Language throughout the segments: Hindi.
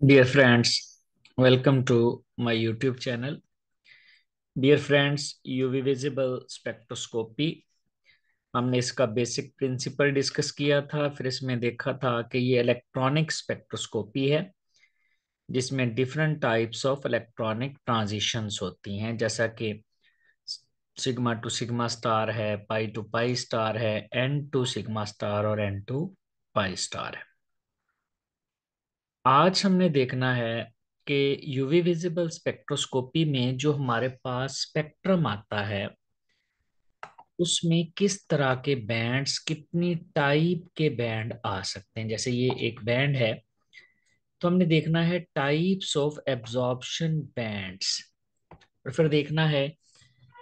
Dear friends, welcome to my YouTube channel. Dear friends, UV visible spectroscopy हमने इसका बेसिक प्रिंसिपल डिस्कस किया था फिर इसमें देखा था कि ये इलेक्ट्रॉनिक स्पेक्ट्रोस्कोपी है जिसमें different types of electronic transitions होती हैं जैसा कि सिग्मा टू सिग्मा स्टार है पाई टू पाई स्टार है एन टू सिग्मा स्टार और एन टू पाई स्टार है आज हमने देखना है कि यूवी विजिबल स्पेक्ट्रोस्कोपी में जो हमारे पास स्पेक्ट्रम आता है, उसमें किस तरह के बैंड्स कितनी टाइप के बैंड आ सकते हैं? जैसे ये एक बैंड है तो हमने देखना है टाइप्स ऑफ़ एब्जॉर्प्शन बैंड्स और फिर देखना है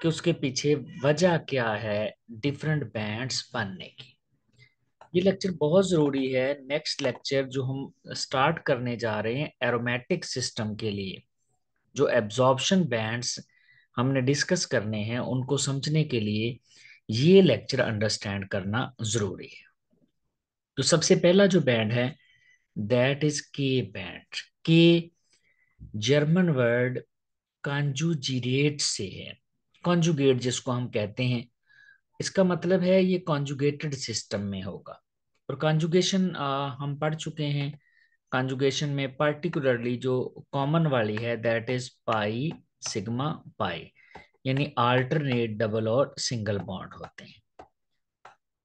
कि उसके पीछे वजह क्या है डिफरेंट बैंड्स बनने की। ये लेक्चर बहुत ज़रूरी है नेक्स्ट लेक्चर जो हम स्टार्ट करने जा रहे हैं एरोमेटिक सिस्टम के लिए। जो एब्जॉर्प्शन बैंड्स हमने डिस्कस करने हैं, उनको समझने के लिए ये लेक्चर अंडरस्टैंड करना ज़रूरी है। तो सबसे पहला जो बैंड है दैट इज़ के बैंड के जर्मन वर्ड कॉन्जुजीरेट से है। कॉन्जुगेट जिसको हम कहते हैं, इसका मतलब है ये कॉन्जुगेटेड सिस्टम में होगा। और कॉन्जुगेशन हम पढ़ चुके हैं। कॉन्जुगेशन में पर्टिकुलरली जो कॉमन वाली है that is pi sigma pi यानी अल्टरनेट डबल और सिंगल बॉन्ड होते हैं।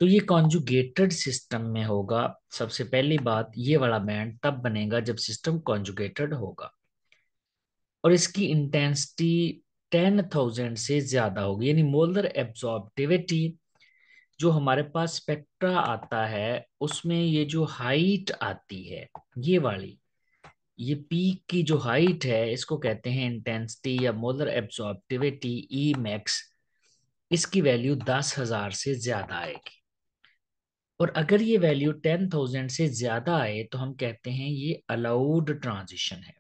तो ये कॉन्जुगेटेड सिस्टम में होगा। सबसे पहली बात, ये वाला बैंड तब बनेगा जब सिस्टम कॉन्जुगेटेड होगा। और इसकी इंटेंसिटी टेन थाउज़ेंड से ज़्यादा होगी, यानी मोलर एब्जॉर्बिविटी जो हमारे पास स्पेक्ट्रा आता है, उसमें ये जो हाइट आती है, ये वाली, ये पीक की जो हाइट है, इसको कहते हैं इंटेंसिटी या मोलर एब्सॉर्बिविटी ई मैक्स इसकी वैल्यू दस हज़ार से ज़्यादा आएगी। और अगर ये वैल्यू टेन थाउज़ेंड से ज़्यादा आए तो हम कहते हैं ये अलाउड ट्रांजिशन है।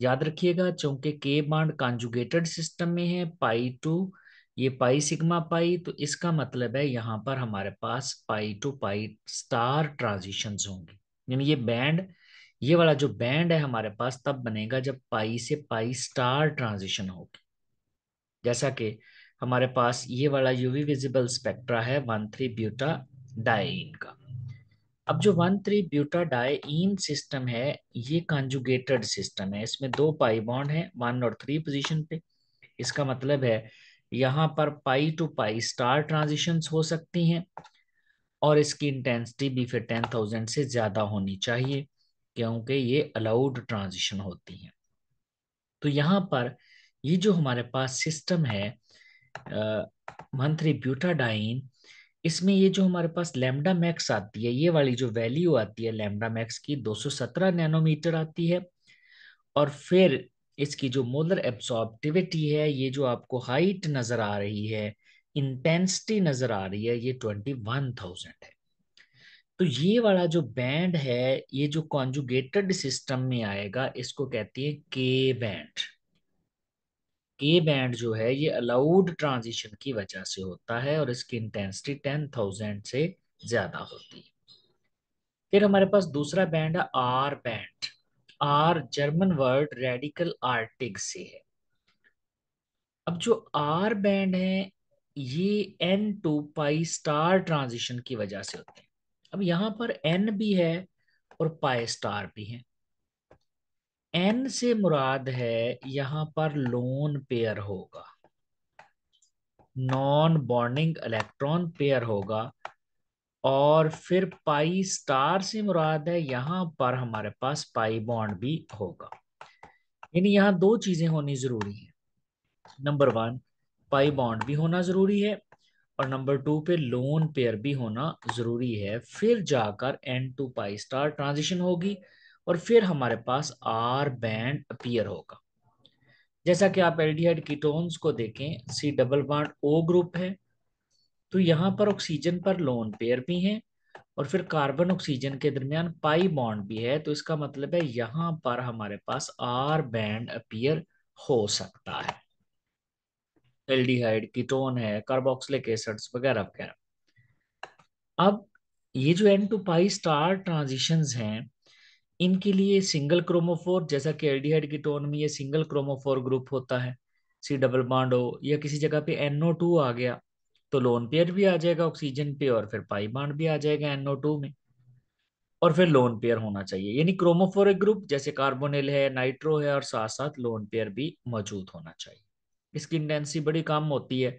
याद रखिएगा, चूँकि के बाड कॉन्जुगेटेड सिस्टम में है पाई टू ये पाई सिग्मा पाई तो इसका मतलब है यहाँ पर हमारे पास pi to pi star transition होंगे। यानी ये बैंड, ये वाला जो बैंड है हमारे पास तब बनेगा जब पाई से पाई स्टार ट्रांजिशन होगी। जैसा कि हमारे पास ये वाला यूवी विजिबल स्पेक्ट्रा है वन थ्री ब्यूटा डाइन का। अब जो one three butadiene system है, ये कॉन्जुगेटेड सिस्टम है। इसमें दो पाई बॉन्ड है वन और थ्री पोजीशन पे। इसका मतलब है यहाँ पर pi to pi star transition हो सकती हैं और इसकी इंटेंसिटी भी फिर टेन थाउज़ेंड से ज़्यादा होनी चाहिए, क्योंकि ये अलाउड ट्रांजिशन होती हैं। तो यहाँ पर ये जो हमारे पास सिस्टम है मंथली ब्यूटाडाइन, इसमें ये जो हमारे पास लेमडा मैक्स आती है, ये वाली जो वैल्यू आती है लेमडा मैक्स की 217 नैनोमीटर आती है और फिर इसकी जो मोलर एब्सॉर्बिविटी है, ये जो आपको हाइट नज़र आ रही है इंटेंसिटी नज़र आ रही है, ये ट्वेंटी वन थाउज़ेंड है। तो ये वाला जो बैंड है, ये जो कॉन्जुगेटेड सिस्टम में आएगा, इसको कहती है के बैंड के बैंड जो है, ये अलाउड ट्रांजिशन की वजह से होता है और इसकी इंटेंसिटी टेन थाउज़ेंड से ज़्यादा होती है। फिर हमारे पास दूसरा बैंड है R band R German word radical Arctic से है। अब जो आर बैंड है, ये n to pi star transition की वजह से होते हैं। अब यहाँ पर एन भी है और पाई स्टार भी है। एन से मुराद है, यहाँ पर लोन पेयर होगा। नॉन बॉन्डिंग इलेक्ट्रॉन पेयर होगा। और फिर पाई स्टार से मुराद है, यहाँ पर हमारे पास पाई बॉन्ड भी होगा। यानी यहाँ दो चीज़ें होनी ज़रूरी है। नंबर वन पाई बॉन्ड भी होना ज़रूरी है और नंबर टू पे लोन पेयर भी होना ज़रूरी है। फिर जाकर n to pi star transition होगी और फिर हमारे पास आर बैंड अपीयर होगा। जैसा कि आप एल्डिहाइड कीटोन्स को देखें C double bond O group है। तो यहाँ पर ऑक्सीजन पर लोन पेयर भी हैं और फिर कार्बन ऑक्सीजन के दरमियान पाई बॉन्ड भी है तो इसका मतलब है यहाँ पर हमारे पास आर बैंड अपीयर हो सकता है। एल्डिहाइड कीटोन है कार्बोक्सिलिक एसिड्स वगैरह वगैरह। अब ये जो n to pi star transitions हैं, इनके लिए सिंगल क्रोमोफोर जैसा कि एल्डिहाइड कीटोन में ये सिंगल क्रोमोफोर ग्रुप होता है सी डबल बॉन्ड हो, या किसी जगह पे एनओ टू आ गया तो लोन पेयर भी आ जाएगा ऑक्सीजन पे और फिर पाई बॉन्ड भी आ जाएगा एनओ टू में। और फिर लोन पेयर होना चाहिए। यानी क्रोमोफोरिक ग्रुप जैसे कार्बोनिल है नाइट्रो है और साथ साथ लोन पेयर भी मौजूद होना चाहिए। इसकी इंटेंसिटी बड़ी कम होती है।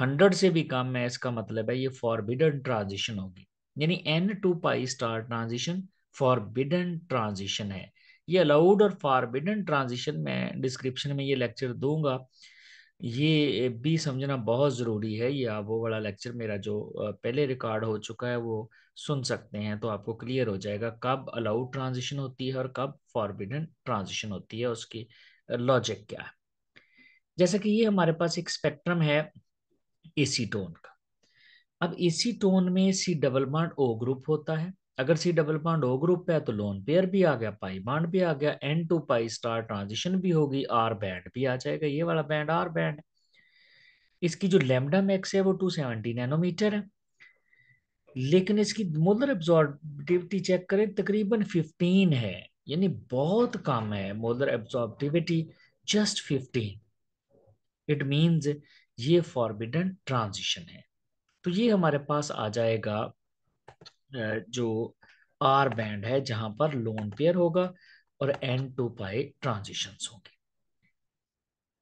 हंड्रेड से भी कम है, इसका मतलब है ये फॉरबिडन ट्रांजिशन होगी। यानी n to pi star transition forbidden transition है। ये अलाउड और फॉरबिडन ट्रांजिशन में डिस्क्रिप्शन में ये लेक्चर दूँगा। ये भी समझना बहुत ज़रूरी है, ये आप वो वाला लेक्चर मेरा जो पहले रिकॉर्ड हो चुका है वो सुन सकते हैं तो आपको क्लियर हो जाएगा कब अलाउड ट्रांजिशन होती है और कब फॉरबिडन ट्रांजिशन होती है, उसकी लॉजिक क्या है। जैसे कि ये हमारे पास एक स्पेक्ट्रम है एसीटोन का। अब एसीटोन में C double bond O group होता है अगर C double bond O group है तो लोन पेयर भी आ गया पाई बॉन्ड भी आ गया n to pi star transition भी होगी आर बैंड भी आ जाएगा, ये वाला बैंड आर बैंड इसकी जो लेमडा मैक्स है वो 270 नैनोमीटर है। लेकिन इसकी मोलर एब्जॉर्बिविटी चेक करें, तकरीबन 15 है, यानी बहुत कम है molar absorbivity just 15 it means ये फॉरबिडन ट्रांजिशन है। तो ये हमारे पास आ जाएगा जो आर बैंड है, जहाँ पर लोन पेयर होगा और एन टू पाई ट्रांजिशन होंगे।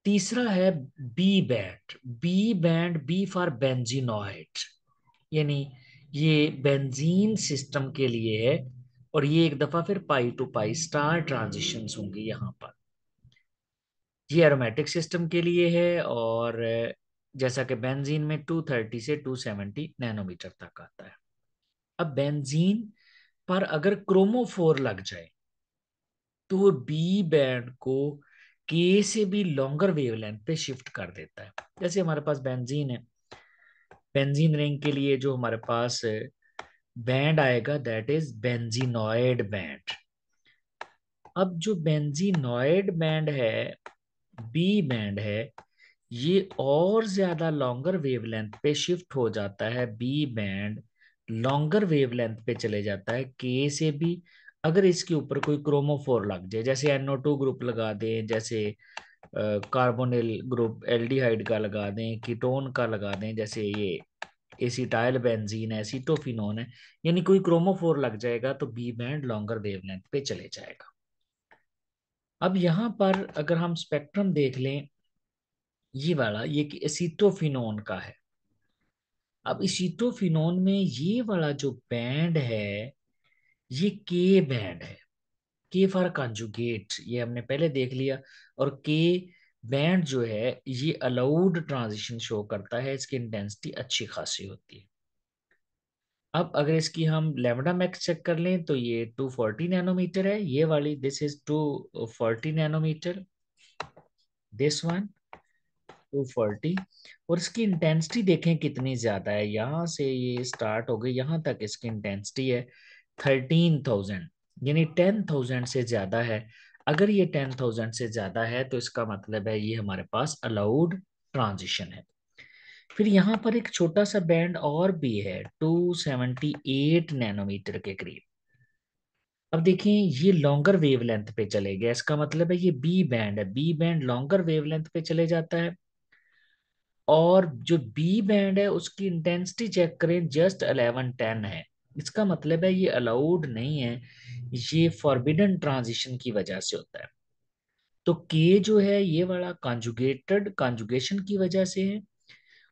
तीसरा है B band B band B for benzenoid यानी ये बेंजीन सिस्टम के लिए है और ये एक दफ़ा फिर pi to pi star transition होंगे यहाँ पर। ये एरोमेटिक सिस्टम के लिए है और जैसा कि बेंजीन में 230 से 270 नैनोमीटर तक आता है। अब बेंजीन पर अगर क्रोमोफोर लग जाए तो वो बी बैंड को के से भी लॉन्गर वेवलेंथ पे शिफ्ट कर देता है। जैसे हमारे पास बेंजीन है। बेंजीन रिंग के लिए जो हमारे पास बैंड आएगा दैट इज़ बेंजीनॉइड बैंड अब जो बेंजीनॉइड बैंड है बी बैंड है, ये और ज़्यादा लॉन्गर वेवलेंथ पे शिफ्ट हो जाता है बी बैंड लॉन्गर वेवलेंथ पे चले जाता है के से भी अगर इसके ऊपर कोई क्रोमोफोर लग जाए, जैसे एनओ टू ग्रुप लगा दें, जैसे कार्बोनिल ग्रुप एल्डिहाइड का लगा दें कीटोन का लगा दें, जैसे ये एसिटाइल बेंजीन है एसिटोफिनोन है यानी कोई क्रोमोफोर लग जाएगा तो बी बैंड लॉन्गर वेवलेंथ पे चले जाएगा। अब यहाँ पर अगर हम स्पेक्ट्रम देख लें, ये वाला, ये एसिटोफिनोन का है। अब इसीटोफिनोन में ये वाला जो बैंड है, ये के बैंड है। के फॉर कंजुगेट ये हमने पहले देख लिया। और के बैंड जो है, ये अलाउड ट्रांजिशन शो करता है, इसकी इंटेंसिटी अच्छी खासी होती है। अब अगर इसकी हम लेमडा मैक्स चेक कर लें तो ये 240 नैनोमीटर है। ये वाली this is 240 nanometre this one 240 और इसकी इंटेंसिटी देखें कितनी ज़्यादा है। यहाँ से ये स्टार्ट हो गई, यहाँ तक इसकी इंटेंसिटी है थर्टीन थाउज़ेंड यानी टेन थाउज़ेंड से ज़्यादा है। अगर ये टेन थाउज़ेंड से ज़्यादा है तो इसका मतलब है ये हमारे पास अलाउड ट्रांजिशन है। फिर यहाँ पर एक छोटा सा बैंड और भी है 278 नैनोमीटर के करीब। अब देखें ये लॉन्गर वेवलेंथ पे चले गए इसका मतलब है ये बी बैंड है। बी बैंड लॉन्गर वेवलेंथ पे चले जाता है। और जो बी बैंड है, उसकी इंटेंसिटी चेक करें जस्ट अलेवन टेन है। इसका मतलब है ये अलाउड नहीं है। ये फॉरबिडन ट्रांजिशन की वजह से होता है। तो के जो है, ये वाला कॉन्जुगेटेड कॉन्जुगेशन की वजह से है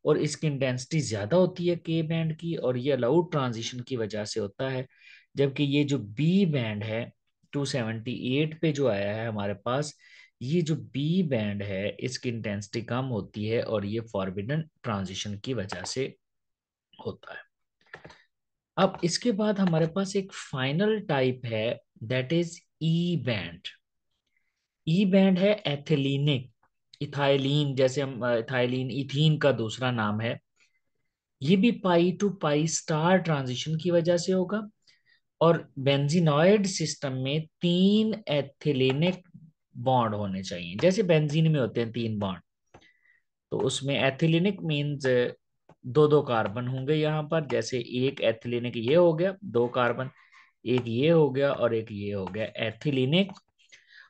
और इसकी इंटेंसिटी ज़्यादा होती है के बैंड की और ये अलाउड ट्रांजिशन की वजह से होता है। जबकि ये जो बी बैंड है 278 पे जो आया है हमारे पास ये जो बी बैंड है, इसकी इंटेंसिटी कम होती है और ये फॉरबिडन ट्रांजिशन की वजह से होता है। अब इसके बाद हमारे पास एक फाइनल टाइप है that is E band E band है एथिलीनिक इथाइलिन जैसे हम इथाइलिन इथीन का दूसरा नाम है। ये भी pi to pi star transition की वजह से होगा। और बेंजीनॉइड सिस्टम में तीन एथिलीनिक बॉन्ड होने चाहिए। जैसे बेंजीन में होते हैं तीन बॉन्ड तो उसमें एथिलीनिक मीन्स दो दो कार्बन होंगे यहाँ पर। जैसे एक एथिलीनिक ये हो गया, दो कार्बन, एक ये हो गया और एक ये हो गया। एथिलीनिक,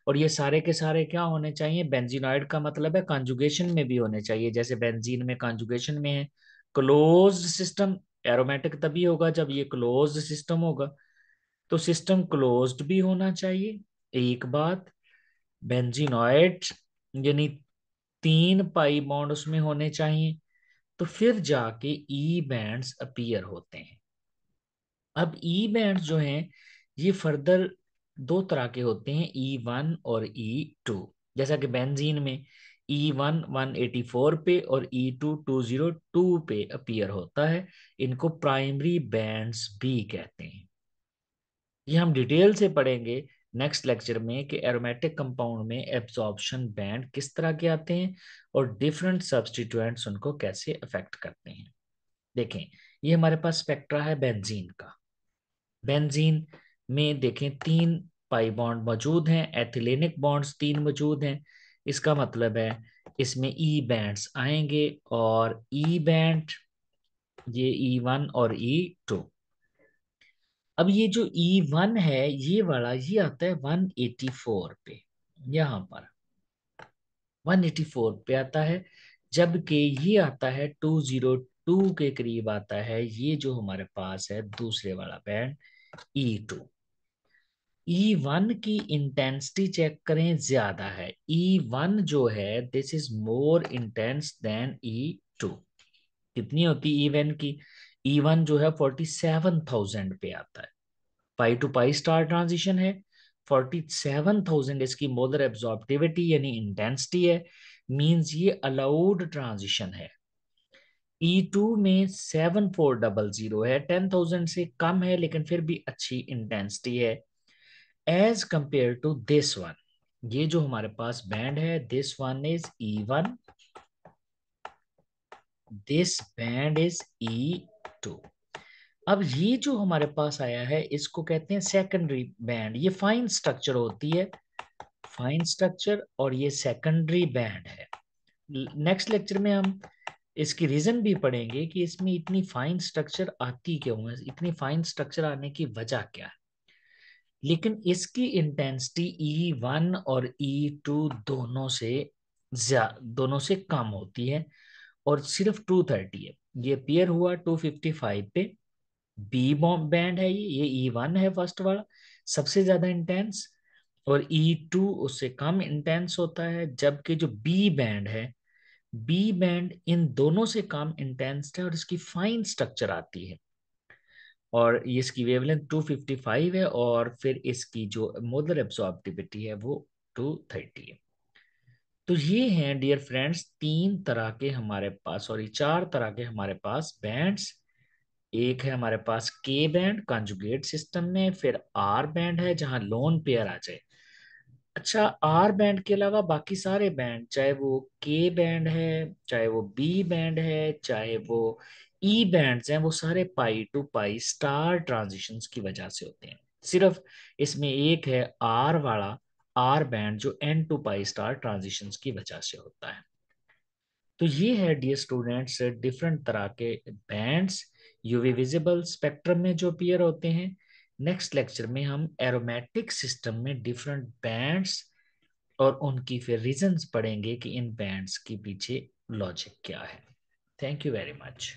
और ये सारे के सारे क्या होने चाहिए? बेंजीनॉइड का मतलब है कॉन्जुगेशन में भी होने चाहिए। जैसे बेंजीन में कॉन्जुगेशन में है क्लोज सिस्टम एरोमेटिक तभी होगा जब ये क्लोज सिस्टम होगा। तो सिस्टम क्लोज्ड भी होना चाहिए, एक बात बेंजीनॉइड, यानी तीन पाई बॉन्ड उसमें होने चाहिए तो फिर जाके ई बैंड्स अपीयर होते हैं। अब ई बैंड जो हैं, ये फर्दर दो तरह के होते हैं ई वन और ई टू जैसा कि बेंजीन में E one one eighty four पे और E two two zero two पे अपीयर होता है, इनको प्राइमरी बैंड्स भी कहते हैं। ये हम डिटेल से पढ़ेंगे नेक्स्ट लेक्चर में कि एरोमेटिक कंपाउंड में एब्जॉर्प्शन बैंड किस तरह के आते हैं और डिफरेंट सब्सटीट्यूएंट्स उनको कैसे अफेक्ट करते हैं। देखें, ये हमारे पास स्पेक्ट्रा है बेंजीन का। बेंजीन में देखें तीन पाई बॉन्ड मौजूद हैं एथिलेनिक बॉन्ड्स तीन मौजूद हैं। इसका मतलब है इसमें ई e बैंड्स आएँगे और ई e बैंड ये ई e वन और ई टू अब ये जो ई वन है, ये वाला, ये आता है वन एटी फोर पे, यहाँ पर। वन एटी फोर पे आता है, जबकि ये आता है टू ज़ीरो टू के करीब आता है, ये जो हमारे पास है, दूसरे वाला band E two E one की इंटेंसिटी चेक करें, ज़्यादा है। ई e वन जो है this is more intense than E two कितनी होती ई वन की? ई e वन जो है फोर्टी सेवन थाउज़ेंड पे आता है। Pi to pi star transition है। फोर्टी सेवन थाउज़ेंड इसकी मोलर एब्जॉर्बिविटी यानी इंटेंसिटी है। मींस ये अलाउड ट्रांजिशन है। ई e टू में सेवन फोर डबल ज़ीरो है। टेन थाउज़ेंड से कम है, लेकिन फिर भी अच्छी इंटेंसिटी है। As compare to this one ये जो हमारे पास बैंड है this one is E one this band is E two अब ये जो हमारे पास आया है, इसको कहते हैं सेकेंडरी बैंड ये फाइन स्ट्रक्चर होती है। फाइन स्ट्रक्चर और ये सेकेंडरी बैंड है। नेक्स्ट लेक्चर में हम इसकी रीजन भी पढ़ेंगे कि इसमें इतनी फाइन स्ट्रक्चर आती क्यों है? इतनी फाइन स्ट्रक्चर आने की वजह क्या है? लेकिन इसकी इंटेंसिटी ई वन और ई e टू दोनों से दोनों से कम होती है और सिर्फ़ टू थर्टी है। ये पेयर हुआ टू फिफ्टी फाइव पे। बी बैंड है ये ये ई e वन है फ़र्स्ट वाला, सबसे ज़्यादा इंटेंस और ई e टू उससे कम इंटेंस होता है, जबकि जो बी बैंड है बी बैंड इन दोनों से कम इंटेंस है, और इसकी फाइन स्ट्रक्चर आती है। और इसकी वेवलेंथ 255 है, और फिर इसकी जो मोलर एब्सॉर्बिविटी है, वो 230 है। तो ये हैं डियर फ्रेंड्स तीन तरह के हमारे पास सॉरी चार तरह के हमारे पास बैंड्स एक है हमारे पास के बैंड कंजुगेट सिस्टम में, फिर आर बैंड है, जहाँ लोन पेयर आ जाए। अच्छा आर बैंड के अलावा बाकी सारे बैंड चाहे वो के बैंड है, चाहे वो बी बैंड है, चाहे वो ई बैंड्स हैं, वो सारे pi to pi star transitions की वजह से होते हैं। सिर्फ़ इसमें एक है आर वाला आर बैंड जो n to pi star transitions की वजह से होता है। तो ये है डियर स्टूडेंट्स डिफरेंट तरह के बैंड्स यूवी विजिबल स्पेक्ट्रम में जो अपीयर होते हैं। नेक्स्ट लेक्चर में हम एरोमेटिक सिस्टम में डिफरेंट बैंड्स और उनकी फिर रीजंस पढ़ेंगे कि इन बैंड्स के पीछे लॉजिक क्या है। Thank you very much